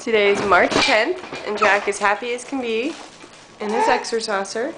Today is March 10th, and Jack is happy as can be in his exerciser.